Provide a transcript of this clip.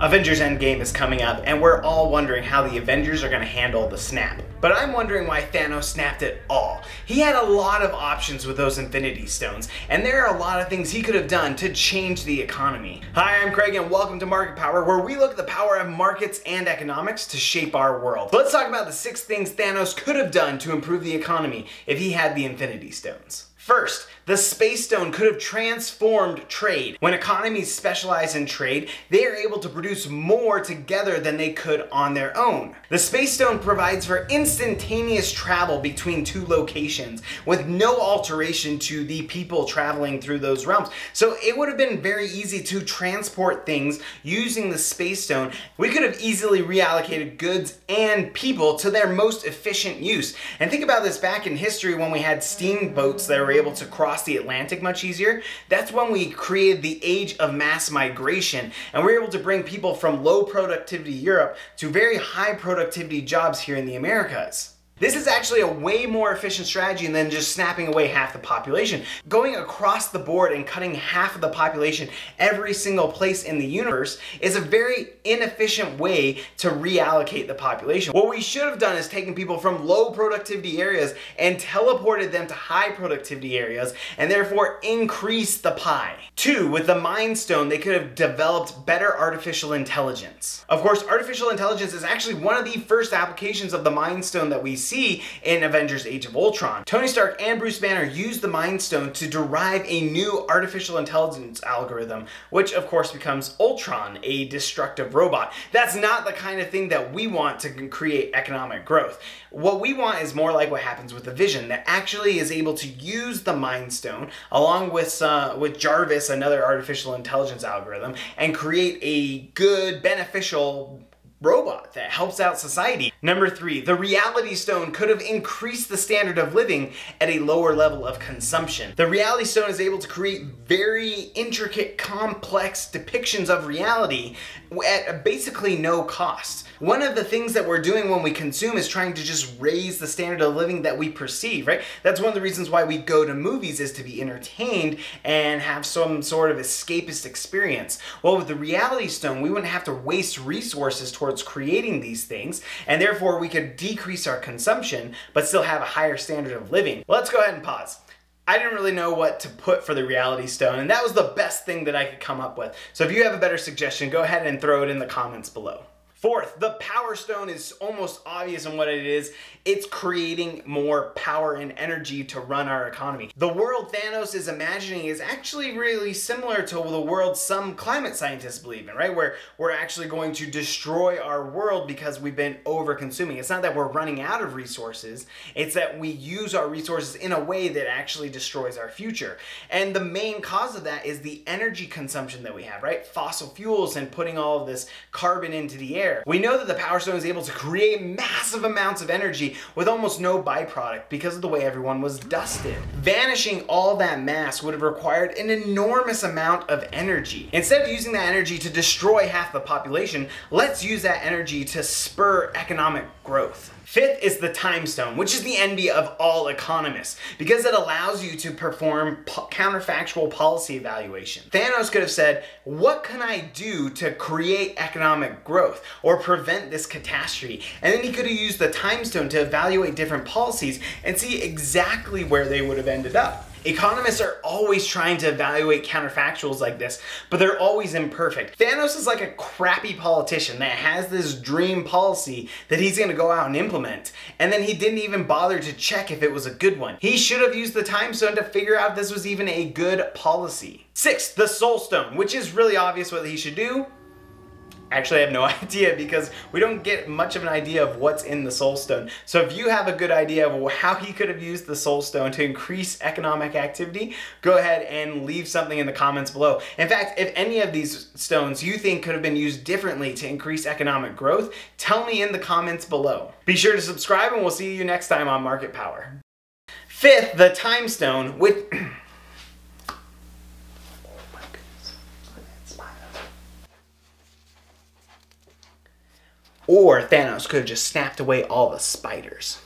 Avengers Endgame is coming up, and we're all wondering how the Avengers are going to handle the snap. But I'm wondering why Thanos snapped at all. He had a lot of options with those Infinity Stones, and there are a lot of things he could have done to change the economy. Hi, I'm Craig, and welcome to Market Power, where we look at the power of markets and economics to shape our world. let's talk about the six things Thanos could have done to improve the economy if he had the Infinity Stones. First, the Space Stone could have transformed trade. When economies specialize in trade, they are able to produce more together than they could on their own. The Space Stone provides for instantaneous travel between two locations with no alteration to the people traveling through those realms. So it would have been very easy to transport things using the Space Stone. We could have easily reallocated goods and people to their most efficient use. And think about this back in history when we had steamboats that were able to cross the Atlantic much easier, that's when we created the age of mass migration and we are able to bring people from low productivity Europe to very high productivity jobs here in the Americas. This is actually a way more efficient strategy than just snapping away half the population. Going across the board and cutting half of the population every single place in the universe is a very inefficient way to reallocate the population. What we should have done is taken people from low productivity areas and teleported them to high productivity areas and therefore increase the pie. Two, with the Mind Stone, they could have developed better artificial intelligence. Of course, artificial intelligence is actually one of the first applications of the Mind Stone that we see in Avengers Age of Ultron. Tony Stark and Bruce Banner use the Mind Stone to derive a new artificial intelligence algorithm, which of course becomes Ultron, a destructive robot. That's not the kind of thing that we want to create economic growth. What we want is more like what happens with the Vision, that actually is able to use the Mind Stone along with, uh, with Jarvis, another artificial intelligence algorithm, and create a good, beneficial robot that helps out society. Number three, the reality stone could have increased the standard of living at a lower level of consumption. The reality stone is able to create very intricate, complex depictions of reality at basically no cost. One of the things that we're doing when we consume is trying to just raise the standard of living that we perceive, right? That's one of the reasons why we go to movies is to be entertained and have some sort of escapist experience. Well, with the reality stone, we wouldn't have to waste resources towards creating these things, and therefore we could decrease our consumption, but still have a higher standard of living. Let's go ahead and pause. I didn't really know what to put for the reality stone, and that was the best thing that I could come up with. So if you have a better suggestion, go ahead and throw it in the comments below. Fourth, the Power Stone is almost obvious in what it is. It's creating more power and energy to run our economy. The world Thanos is imagining is actually really similar to the world some climate scientists believe in, right? Where we're actually going to destroy our world because we've been over consuming. It's not that we're running out of resources, it's that we use our resources in a way that actually destroys our future. And the main cause of that is the energy consumption that we have, right? Fossil fuels and putting all of this carbon into the air we know that the Power Stone is able to create massive amounts of energy with almost no byproduct because of the way everyone was dusted. Vanishing all that mass would have required an enormous amount of energy. Instead of using that energy to destroy half the population, let's use that energy to spur economic growth. Fifth is the time stone, which is the envy of all economists because it allows you to perform po counterfactual policy evaluation. Thanos could have said, what can I do to create economic growth or prevent this catastrophe? And then he could have used the time stone to evaluate different policies and see exactly where they would have ended up. Economists are always trying to evaluate counterfactuals like this, but they're always imperfect. Thanos is like a crappy politician that has this dream policy that he's gonna go out and implement, and then he didn't even bother to check if it was a good one. He should have used the time stone to figure out this was even a good policy. Sixth, the soul stone, which is really obvious what he should do, actually I have no idea because we don't get much of an idea of what's in the soul stone. So if you have a good idea of how he could have used the soul stone to increase economic activity, go ahead and leave something in the comments below. In fact, if any of these stones you think could have been used differently to increase economic growth, tell me in the comments below. Be sure to subscribe and we'll see you next time on Market Power. Fifth, the time stone with Or Thanos could have just snapped away all the spiders.